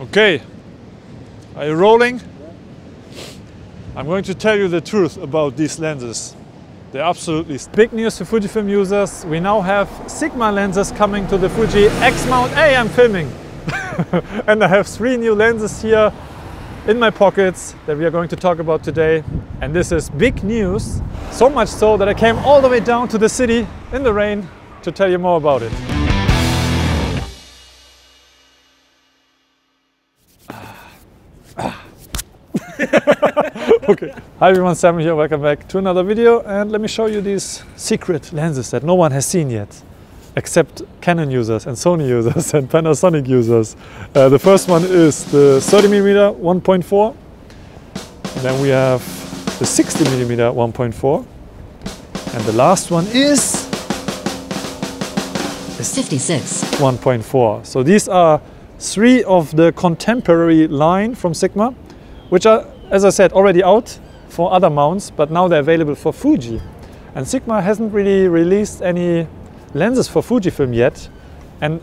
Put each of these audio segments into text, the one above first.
Okay, are you rolling? I'm going to tell you the truth about these lenses. They're absolutely big news for Fujifilm users. We now have Sigma lenses coming to the Fuji X mount. Hey, I'm filming! and I have three new lenses here in my pockets that we are going to talk about today. And this is big news, so much so that I came all the way down to the city in the rain to tell you more about it. okay. Hi everyone, Sam here, welcome back to another video and let me show you these secret lenses that no one has seen yet except Canon users and Sony users and Panasonic users. Uh, the first one is the 30mm 1.4 then we have the 60mm 1.4 and the last one is is 56 1.4. So these are three of the contemporary line from Sigma which are, as I said, already out for other mounts, but now they're available for Fuji. And Sigma hasn't really released any lenses for Fujifilm yet. And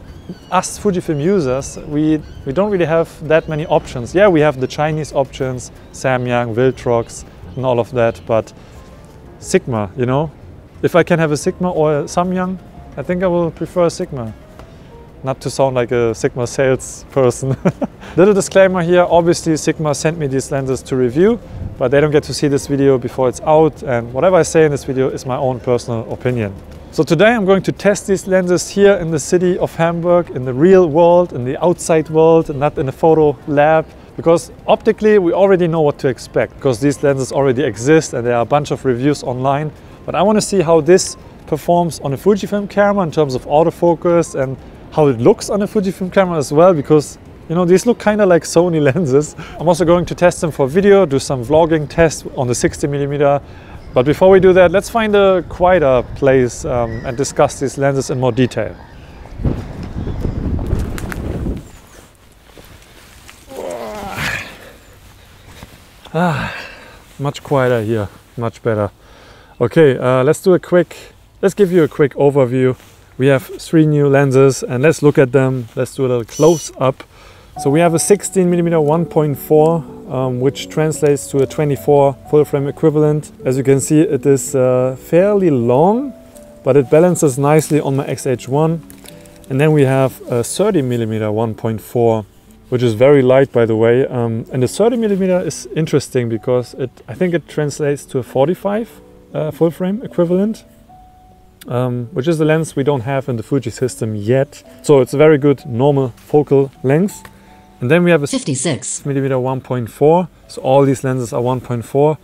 us Fujifilm users, we, we don't really have that many options. Yeah, we have the Chinese options, Samyang, Viltrox, and all of that, but Sigma, you know, if I can have a Sigma or a Samyang, I think I will prefer Sigma not to sound like a Sigma salesperson. Little disclaimer here, obviously Sigma sent me these lenses to review, but they don't get to see this video before it's out and whatever I say in this video is my own personal opinion. So today I'm going to test these lenses here in the city of Hamburg, in the real world, in the outside world, and not in a photo lab, because optically we already know what to expect, because these lenses already exist and there are a bunch of reviews online. But I want to see how this performs on a Fujifilm camera in terms of autofocus and how it looks on a Fujifilm camera as well because you know these look kind of like Sony lenses. I'm also going to test them for video, do some vlogging tests on the 60mm. But before we do that, let's find a quieter place um, and discuss these lenses in more detail. Ah, much quieter here, much better. Okay, uh, let's do a quick, let's give you a quick overview we have three new lenses and let's look at them. Let's do a little close up. So we have a 16 millimeter 1.4, um, which translates to a 24 full frame equivalent. As you can see, it is uh, fairly long, but it balances nicely on my XH1. And then we have a 30 millimeter 1.4, which is very light, by the way. Um, and the 30 millimeter is interesting because it, I think it translates to a 45 uh, full frame equivalent um, which is the lens we don't have in the Fuji system yet. So it's a very good normal focal length. And then we have a 56 millimeter 1.4. So all these lenses are 1.4.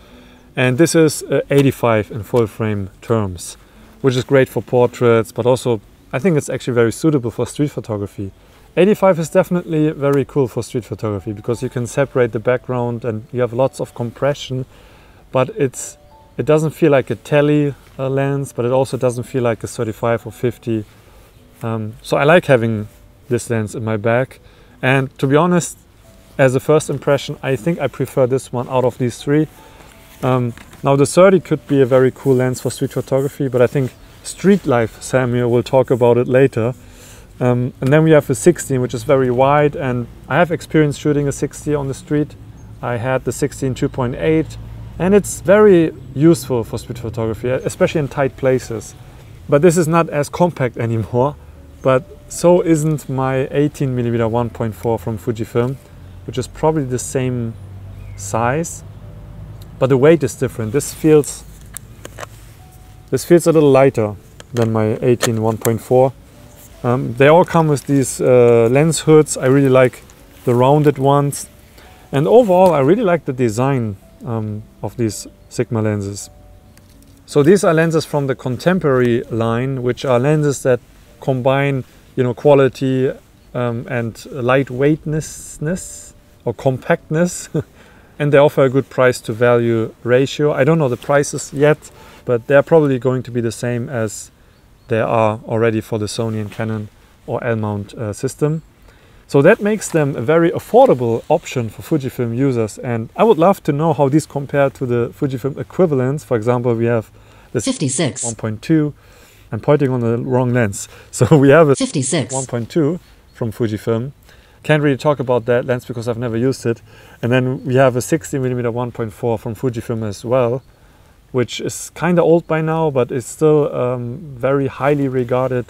And this is uh, 85 in full frame terms, which is great for portraits, but also I think it's actually very suitable for street photography. 85 is definitely very cool for street photography because you can separate the background and you have lots of compression, but it's it doesn't feel like a tele uh, lens, but it also doesn't feel like a 35 or 50. Um, so I like having this lens in my bag. And to be honest, as a first impression, I think I prefer this one out of these three. Um, now the 30 could be a very cool lens for street photography, but I think Street Life Samuel will talk about it later. Um, and then we have the 16, which is very wide, and I have experience shooting a 60 on the street. I had the 16 2.8 and it's very useful for street photography, especially in tight places. But this is not as compact anymore, but so isn't my 18mm 1.4 from Fujifilm, which is probably the same size, but the weight is different. This feels this feels a little lighter than my 18 1.4. Um, they all come with these uh, lens hoods. I really like the rounded ones. And overall, I really like the design um, of these Sigma lenses. So these are lenses from the contemporary line, which are lenses that combine, you know, quality um, and lightweightness or compactness, and they offer a good price to value ratio. I don't know the prices yet, but they're probably going to be the same as they are already for the Sony and Canon or L-mount uh, system. So that makes them a very affordable option for Fujifilm users. And I would love to know how these compare to the Fujifilm equivalents. For example, we have the 56 1.2. I'm pointing on the wrong lens. So we have a 56 1.2 from Fujifilm. can't really talk about that lens because I've never used it. And then we have a 60 millimeter 1.4 from Fujifilm as well, which is kind of old by now, but it's still um, very highly regarded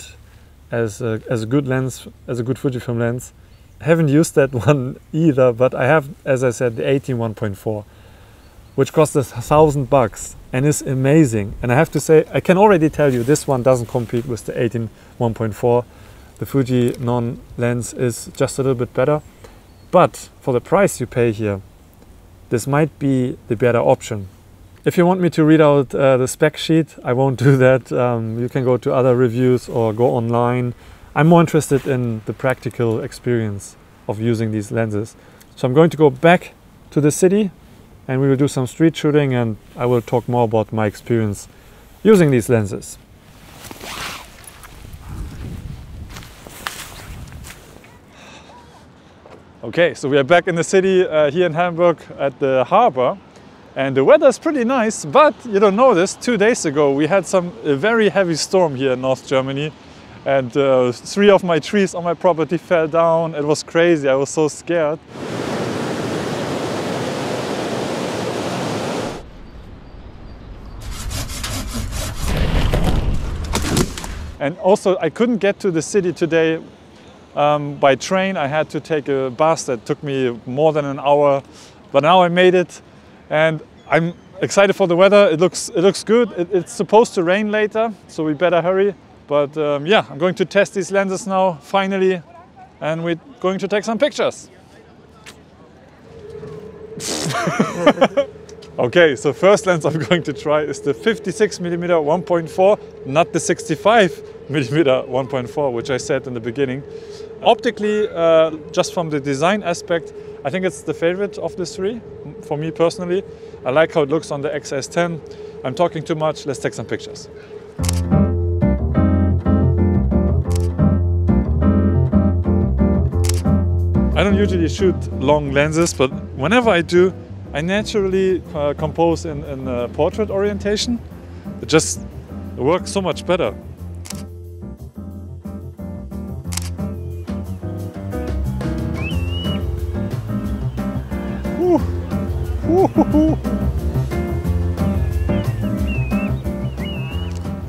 as a, as a good lens, as a good Fujifilm lens. Haven't used that one either, but I have, as I said, the 18 1.4, which cost us a thousand bucks and is amazing. And I have to say, I can already tell you this one doesn't compete with the 18 1.4 the Fujinon lens is just a little bit better. But for the price you pay here, this might be the better option. If you want me to read out uh, the spec sheet, I won't do that. Um, you can go to other reviews or go online. I'm more interested in the practical experience of using these lenses. So I'm going to go back to the city and we will do some street shooting and I will talk more about my experience using these lenses. Okay, so we are back in the city uh, here in Hamburg at the harbor and the weather is pretty nice, but you don't know this, two days ago we had some a very heavy storm here in North Germany and uh, three of my trees on my property fell down. It was crazy, I was so scared. And also I couldn't get to the city today um, by train. I had to take a bus that took me more than an hour, but now I made it and I'm excited for the weather. It looks, it looks good. It, it's supposed to rain later, so we better hurry. But um, yeah, I'm going to test these lenses now, finally, and we're going to take some pictures. okay, so first lens I'm going to try is the 56 millimeter 1.4, not the 65 millimeter 1.4, which I said in the beginning. Optically, uh, just from the design aspect, I think it's the favorite of the three, for me personally. I like how it looks on the XS10. I'm talking too much, let's take some pictures. I don't usually shoot long lenses, but whenever I do, I naturally uh, compose in, in portrait orientation. It just works so much better.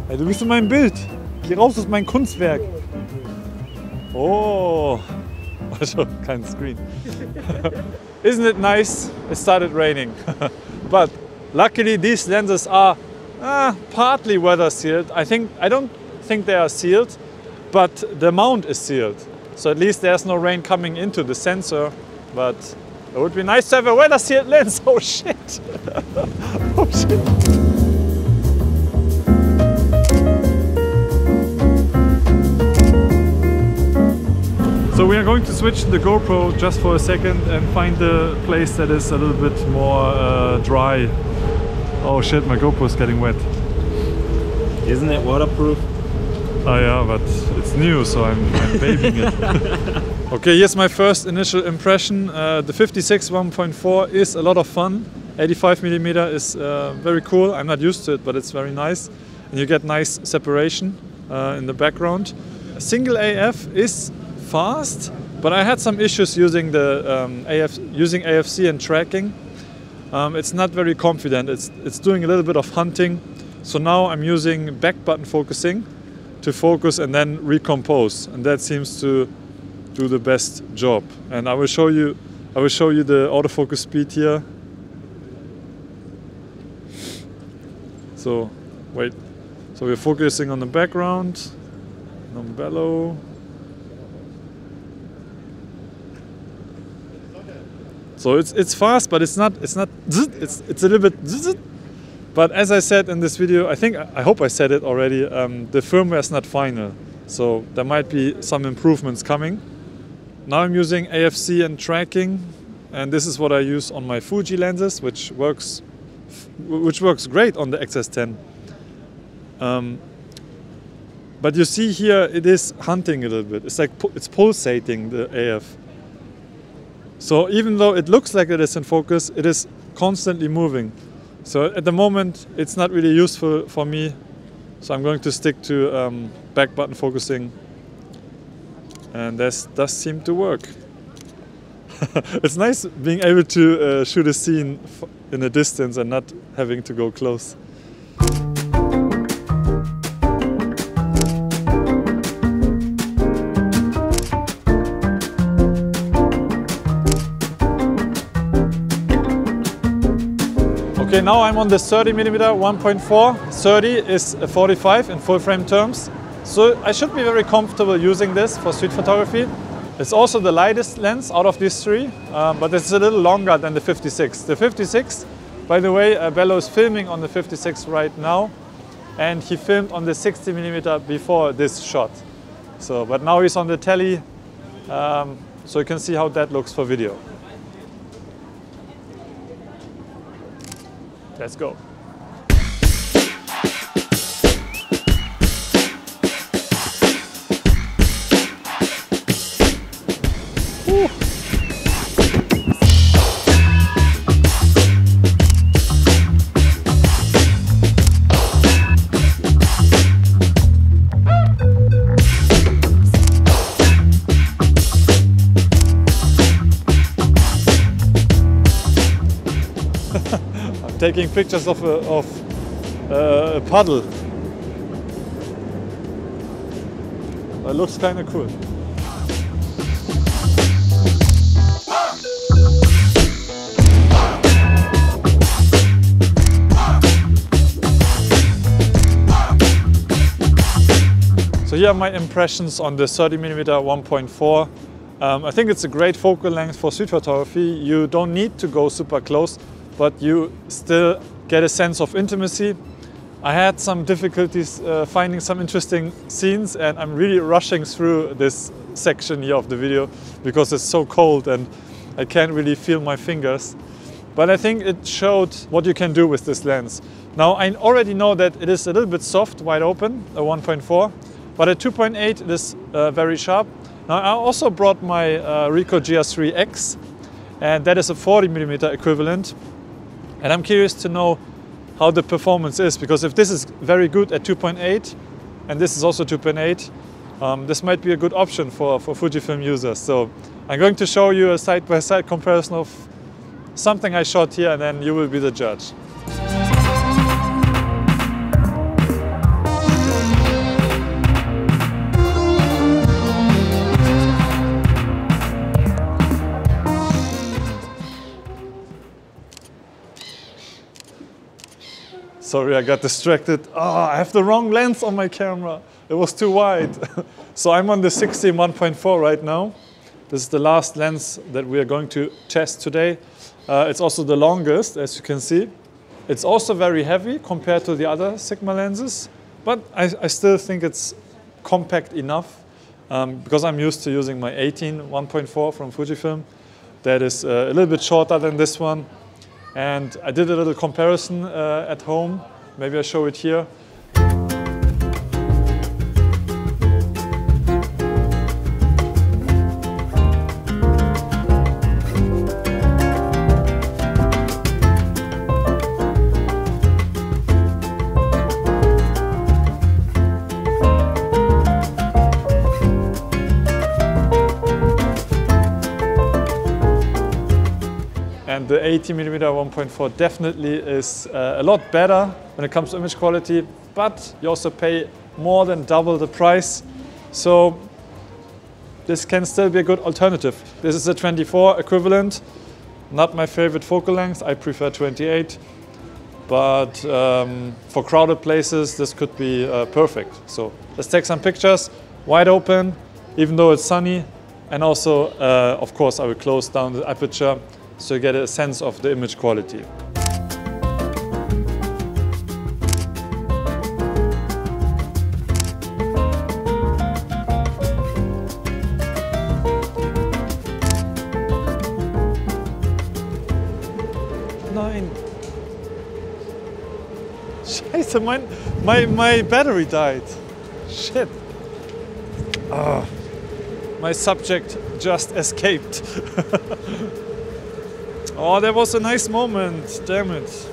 Hey, du bist in meinem Bild. Geh raus aus meinem Kunstwerk. Oh, also kein Screen. Isn't it nice? It started raining. but luckily these lenses are uh, partly weather sealed. I think I don't think they are sealed, but the mount is sealed. So at least there's no rain coming into the sensor. But it would be nice to have a weather sealed lens. Oh shit. oh shit. Switch the GoPro just for a second and find a place that is a little bit more uh, dry. Oh shit, my GoPro is getting wet. Isn't it waterproof? Oh yeah, but it's new, so I'm, I'm babying it. Okay, here's my first initial impression. Uh, the 56 1.4 is a lot of fun. 85 millimeter is uh, very cool. I'm not used to it, but it's very nice. And you get nice separation uh, in the background. Single AF is fast, but I had some issues using the um, AF, using AFC and tracking. Um, it's not very confident. It's, it's doing a little bit of hunting. So now I'm using back button focusing to focus and then recompose. And that seems to do the best job. And I will show you I will show you the autofocus speed here. So wait. So we're focusing on the background, non bellow. So it's it's fast, but it's not it's not it's it's a little bit. But as I said in this video, I think I hope I said it already. Um, the firmware is not final, so there might be some improvements coming. Now I'm using AFC and tracking and this is what I use on my Fuji lenses which works which works great on the XS10. Um, but you see here it is hunting a little bit. It's like it's pulsating the AF. So even though it looks like it is in focus, it is constantly moving. So at the moment it's not really useful for me. So I'm going to stick to um, back button focusing and this does seem to work. it's nice being able to uh, shoot a scene in a distance and not having to go close. Now I'm on the 30 millimeter 1.4. 30 is 45 in full frame terms. So I should be very comfortable using this for street photography. It's also the lightest lens out of these three, um, but it's a little longer than the 56. The 56, by the way, uh, Bello is filming on the 56 right now, and he filmed on the 60 millimeter before this shot. So, but now he's on the telly, um, so you can see how that looks for video. Let's go. Taking pictures of a, of uh, a puddle. It looks kind of cool. So here are my impressions on the 30mm 1.4. Um, I think it's a great focal length for street photography. You don't need to go super close but you still get a sense of intimacy. I had some difficulties uh, finding some interesting scenes and I'm really rushing through this section here of the video because it's so cold and I can't really feel my fingers. But I think it showed what you can do with this lens. Now I already know that it is a little bit soft, wide open, a 1.4, but at 2.8 it is uh, very sharp. Now I also brought my uh, Ricoh GR3X and that is a 40 millimeter equivalent and I'm curious to know how the performance is because if this is very good at 2.8 and this is also 2.8, um, this might be a good option for, for Fujifilm users. So I'm going to show you a side-by-side -side comparison of something I shot here and then you will be the judge. Sorry, I got distracted. Oh, I have the wrong lens on my camera. It was too wide. so I'm on the 60 1.4 right now. This is the last lens that we are going to test today. Uh, it's also the longest, as you can see. It's also very heavy compared to the other Sigma lenses, but I, I still think it's compact enough um, because I'm used to using my 18 1.4 from Fujifilm. That is uh, a little bit shorter than this one. And I did a little comparison uh, at home. Maybe I show it here. And the 80mm 1.4 definitely is uh, a lot better when it comes to image quality, but you also pay more than double the price. So this can still be a good alternative. This is a 24 equivalent, not my favorite focal length, I prefer 28. But um, for crowded places, this could be uh, perfect. So let's take some pictures, wide open, even though it's sunny. And also, uh, of course, I will close down the aperture so you get a sense of the image quality. Nein. Scheiße, mein, my, my battery died. Shit. Oh, my subject just escaped. Oh, that was a nice moment, damn it.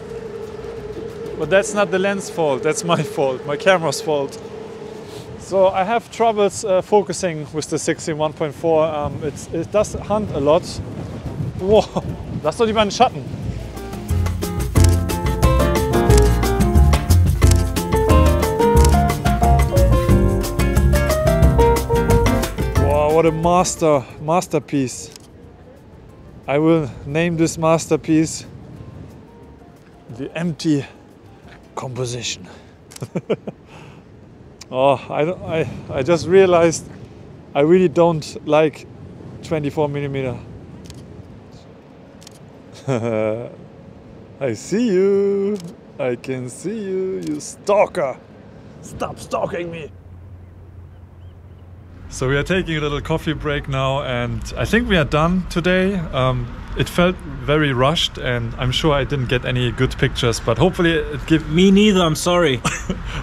But that's not the lens fault, that's my fault, my camera's fault. So I have troubles uh, focusing with the 16 1.4. Um, it does hunt a lot, Wow, lass doch lieber einen Schatten. Wow, what a master, masterpiece. I will name this masterpiece the empty composition. oh, I, don't, I, I just realized I really don't like 24 millimeter. I see you. I can see you, you stalker. Stop stalking me. So we are taking a little coffee break now, and I think we are done today. Um, it felt very rushed, and I'm sure I didn't get any good pictures, but hopefully it gives Me neither, I'm sorry.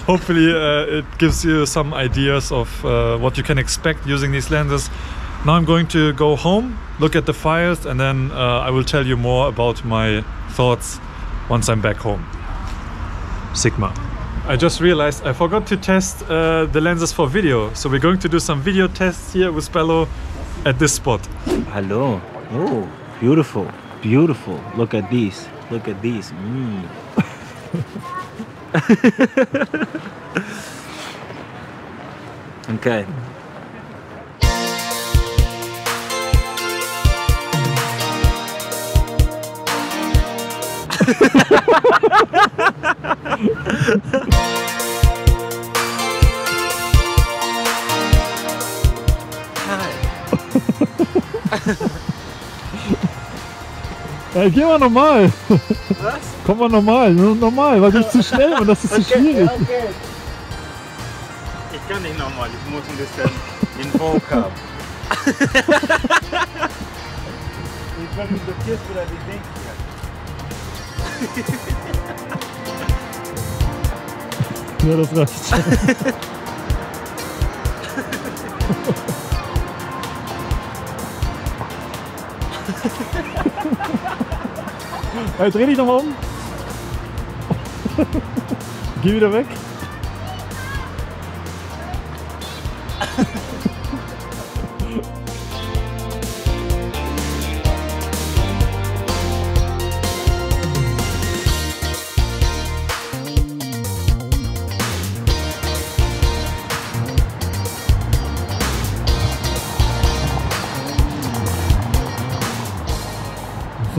hopefully uh, it gives you some ideas of uh, what you can expect using these lenses. Now I'm going to go home, look at the files, and then uh, I will tell you more about my thoughts once I'm back home. Sigma. I just realized I forgot to test uh, the lenses for video, so we're going to do some video tests here with Bello at this spot. Hello. Oh, beautiful. Beautiful. Look at these. Look at these. Mm. okay. Ey, geh mal normal. Was? Komm mal normal, nur normal, weil du bist zu schnell und das ist zu schwierig. okay. Ich kann nicht nochmal, ich muss ein bisschen den Vogue haben. ich bin mit der Kirche oder die Ding hier. Ja, reicht schon. Hey, dreh dich nochmal um. Geh wieder weg.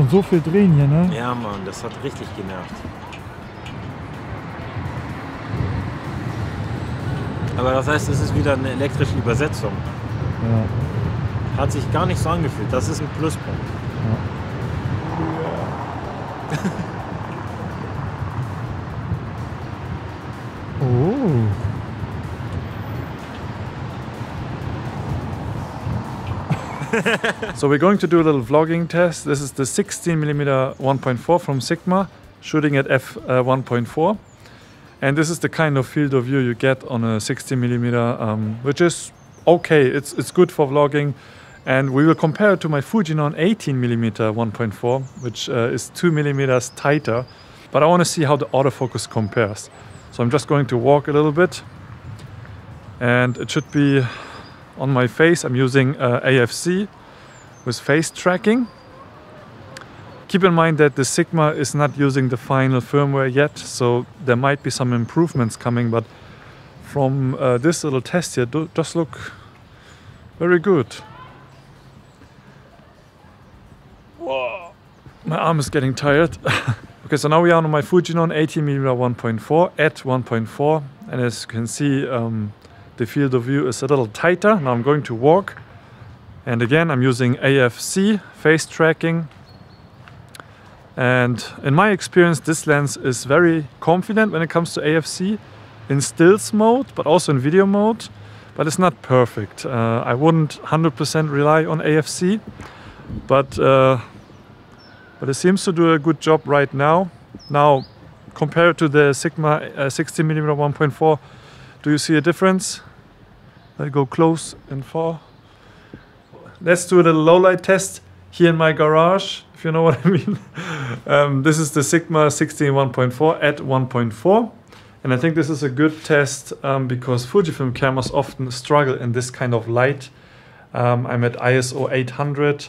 Und so viel drehen hier, ne? Ja, Mann, das hat richtig genervt. Aber das heißt, es ist wieder eine elektrische Übersetzung. Ja. Hat sich gar nicht so angefühlt. Das ist ein Pluspunkt. Oh. so we're going to do a little vlogging test. This is the 16mm 1.4 from Sigma, shooting at f uh, 1.4. And this is the kind of field of view you get on a 16mm, um, which is okay. It's, it's good for vlogging. And we will compare it to my Fujinon 18mm 1.4, which uh, is 2 millimeters tighter. But I want to see how the autofocus compares. So I'm just going to walk a little bit. And it should be on my face. I'm using uh, AFC with face tracking. Keep in mind that the Sigma is not using the final firmware yet, so there might be some improvements coming, but from uh, this little test here, do, does look very good. Whoa. My arm is getting tired. okay, so now we are on my Fujinon 80mm 1.4 at 1.4, and as you can see, um, the field of view is a little tighter. Now I'm going to walk. And again, I'm using AFC face tracking. And in my experience, this lens is very confident when it comes to AFC in stills mode, but also in video mode. But it's not perfect. Uh, I wouldn't 100% rely on AFC, but uh, but it seems to do a good job right now. Now, compared to the Sigma uh, 16mm 1.4, do you see a difference? I go close and far. Let's do a little low light test here in my garage, if you know what I mean. Um, this is the Sigma 16 1.4 at 1.4. And I think this is a good test um, because Fujifilm cameras often struggle in this kind of light. Um, I'm at ISO 800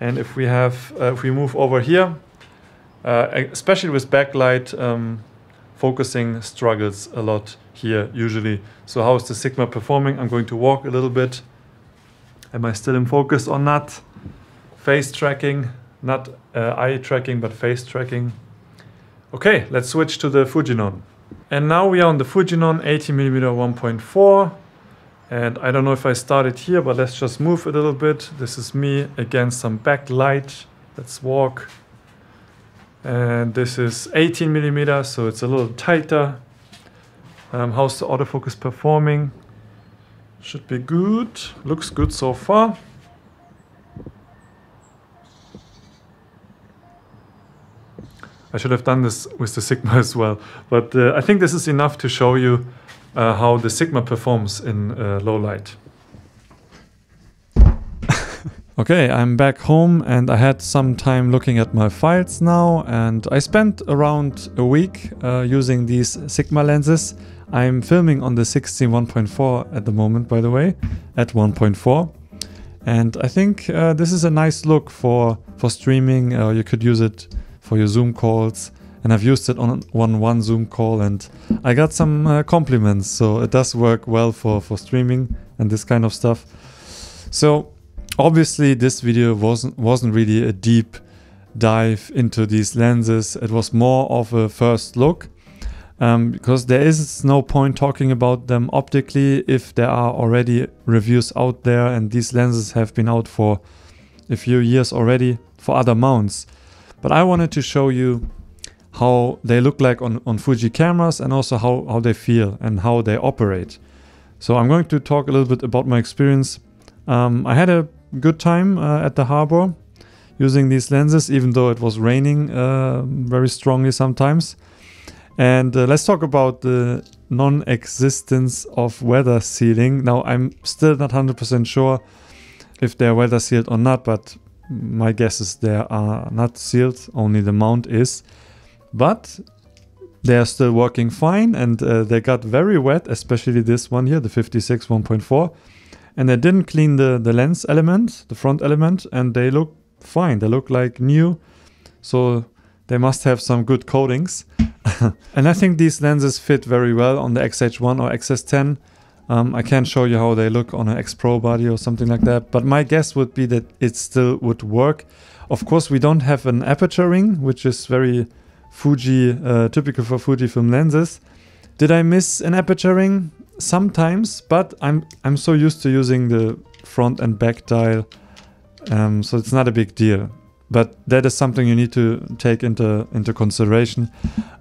And if we have, uh, if we move over here, uh, especially with backlight, um, focusing struggles a lot here usually. So how is the Sigma performing? I'm going to walk a little bit. Am I still in focus or not? Face tracking, not uh, eye tracking, but face tracking. Okay, let's switch to the Fujinon. And now we are on the Fujinon 80mm 1.4. And I don't know if I started here, but let's just move a little bit. This is me against some backlight. Let's walk. And this is 18 millimeters, so it's a little tighter. Um, how's the autofocus performing? Should be good. Looks good so far. I should have done this with the Sigma as well. But uh, I think this is enough to show you uh, how the Sigma performs in uh, low light. okay, I'm back home and I had some time looking at my files now and I spent around a week uh, using these Sigma lenses. I'm filming on the 16 1.4 at the moment, by the way, at 1.4. And I think uh, this is a nice look for, for streaming. Uh, you could use it for your Zoom calls and I've used it on one one Zoom call, and I got some uh, compliments. So it does work well for for streaming and this kind of stuff. So obviously, this video wasn't wasn't really a deep dive into these lenses. It was more of a first look. Um, because there is no point talking about them optically if there are already reviews out there and these lenses have been out for a few years already for other mounts. But I wanted to show you how they look like on, on Fuji cameras and also how, how they feel and how they operate. So I'm going to talk a little bit about my experience. Um, I had a good time uh, at the harbor using these lenses, even though it was raining uh, very strongly sometimes. And uh, let's talk about the non-existence of weather sealing. Now I'm still not 100% sure if they're weather sealed or not, but my guess is they are not sealed, only the mount is but they are still working fine and uh, they got very wet, especially this one here, the 56 1.4. And they didn't clean the, the lens element, the front element, and they look fine. They look like new. So they must have some good coatings. and I think these lenses fit very well on the XH1 or XS10. Um, I can't show you how they look on an X Pro body or something like that, but my guess would be that it still would work. Of course, we don't have an aperture ring, which is very Fuji, uh, typical for Fujifilm lenses. Did I miss an aperture ring? Sometimes, but I'm I'm so used to using the front and back dial, um, so it's not a big deal. But that is something you need to take into into consideration,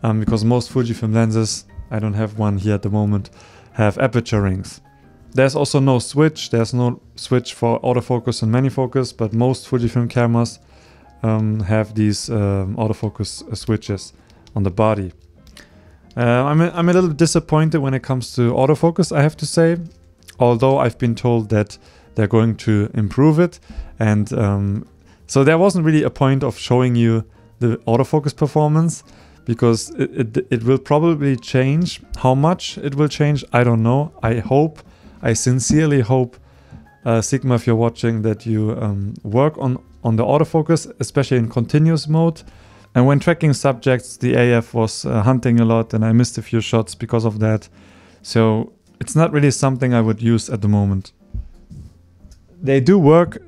um, because most Fujifilm lenses, I don't have one here at the moment, have aperture rings. There's also no switch. There's no switch for autofocus and manifocus, but most Fujifilm cameras um, have these um, autofocus uh, switches on the body. Uh, I'm, a, I'm a little disappointed when it comes to autofocus, I have to say. Although I've been told that they're going to improve it. And um, so there wasn't really a point of showing you the autofocus performance because it, it, it will probably change. How much it will change, I don't know. I hope, I sincerely hope, uh, Sigma, if you're watching, that you um, work on on the autofocus, especially in continuous mode. And when tracking subjects, the AF was uh, hunting a lot and I missed a few shots because of that. So it's not really something I would use at the moment. They do work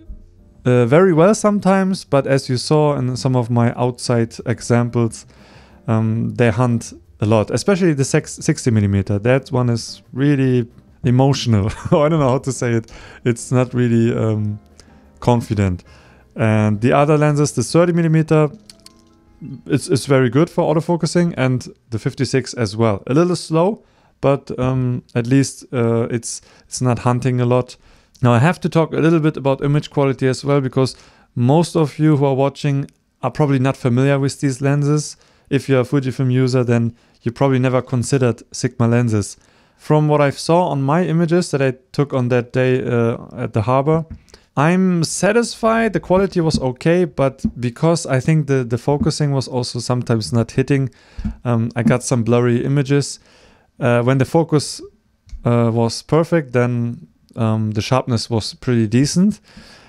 uh, very well sometimes, but as you saw in some of my outside examples, um, they hunt a lot, especially the 60 millimeter. That one is really emotional. I don't know how to say it. It's not really um, confident. And the other lenses, the 30 millimeter, it's, it's very good for autofocusing, and the 56 as well. A little slow, but um, at least uh, it's it's not hunting a lot. Now I have to talk a little bit about image quality as well because most of you who are watching are probably not familiar with these lenses. If you're a Fujifilm user, then you probably never considered Sigma lenses. From what I saw on my images that I took on that day uh, at the harbor, I'm satisfied. The quality was okay, but because I think the, the focusing was also sometimes not hitting, um, I got some blurry images. Uh, when the focus uh, was perfect, then um, the sharpness was pretty decent.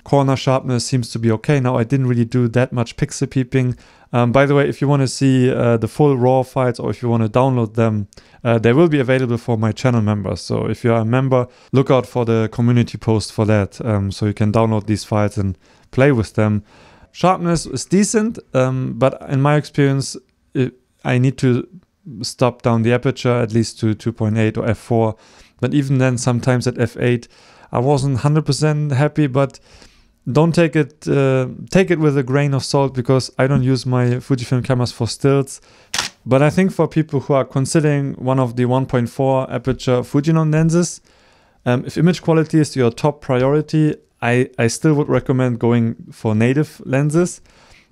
corner sharpness seems to be okay. Now I didn't really do that much pixel peeping. Um, by the way, if you want to see uh, the full RAW files or if you want to download them, uh, they will be available for my channel members. So if you are a member, look out for the community post for that. Um, so you can download these files and play with them. Sharpness is decent, um, but in my experience, it, I need to stop down the aperture at least to 2.8 or f4. But even then, sometimes at f8, I wasn't 100% happy, but don't take it uh, take it with a grain of salt because I don't use my Fujifilm cameras for stills. But I think for people who are considering one of the 1.4 aperture Fujinon lenses, um, if image quality is your top priority, I, I still would recommend going for native lenses.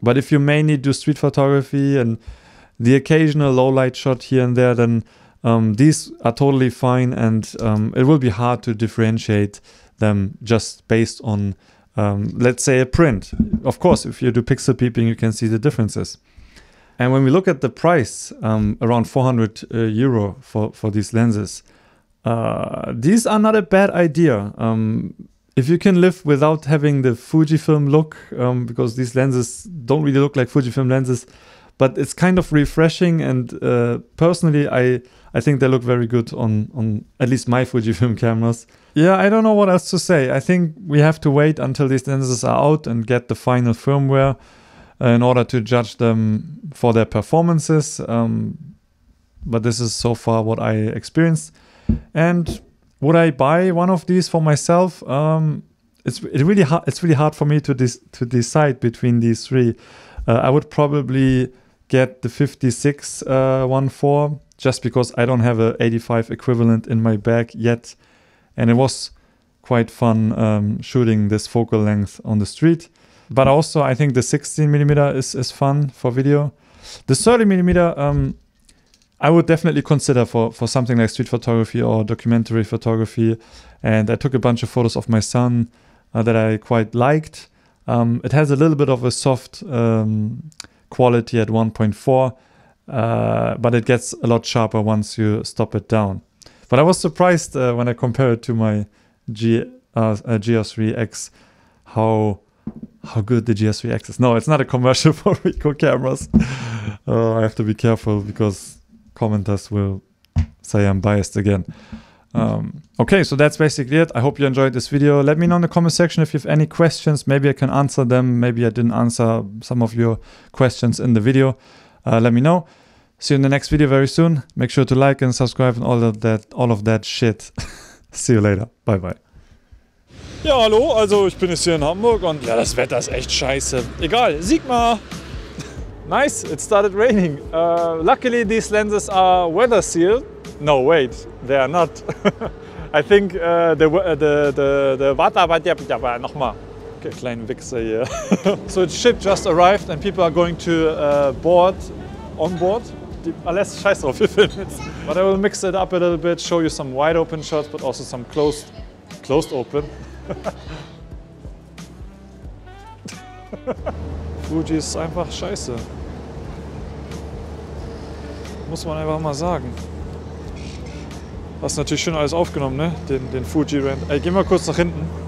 But if you mainly do street photography and the occasional low light shot here and there, then um, these are totally fine and um, it will be hard to differentiate them just based on um, let's say a print. Of course, if you do pixel peeping, you can see the differences. And when we look at the price, um, around 400 uh, euro for, for these lenses, uh, these are not a bad idea. Um, if you can live without having the Fujifilm look, um, because these lenses don't really look like Fujifilm lenses, but it's kind of refreshing. And uh, personally, I I think they look very good on on at least my Fujifilm cameras. Yeah, I don't know what else to say. I think we have to wait until these lenses are out and get the final firmware uh, in order to judge them for their performances. Um, but this is so far what I experienced. And would I buy one of these for myself? Um, it's it really hard. It's really hard for me to dis- to decide between these three. Uh, I would probably get the 56 uh, 1.4 just because I don't have a 85 equivalent in my bag yet and it was quite fun um, shooting this focal length on the street. But also, I think the 16 millimeter is, is fun for video. The 30 millimeter, um, I would definitely consider for, for something like street photography or documentary photography. And I took a bunch of photos of my son uh, that I quite liked. Um, it has a little bit of a soft um, quality at 1.4, uh, but it gets a lot sharper once you stop it down. But I was surprised uh, when I compared it to my G, uh, uh, GR3X how how good the GR3X is. No, it's not a commercial for Ricoh cameras. Uh, I have to be careful because commenters will say I'm biased again. Um, okay, so that's basically it. I hope you enjoyed this video. Let me know in the comment section if you have any questions. Maybe I can answer them. Maybe I didn't answer some of your questions in the video. Uh, let me know. See you in the next video very soon. Make sure to like and subscribe and all of that, all of that shit. See you later. Bye bye. Ja, hallo, also ich bin jetzt hier in Hamburg und ja, das Wetter ist echt scheiße. Egal, Sigma! nice, it started raining. Uh, luckily these lenses are weather sealed. No, wait, they are not. I think uh, the, the, the, the ja, nochmal. Okay, kleinen Wichser hier. so the ship just arrived and people are going to uh, board, on board alles scheiß drauf, wir filmen jetzt. But I will mix it up a little bit, show you some wide open shots, but also some closed, closed open. Fuji ist einfach scheiße. Muss man einfach mal sagen. Hast natürlich schön alles aufgenommen, ne? Den, den Fuji Rand. Ey, geh mal kurz nach hinten.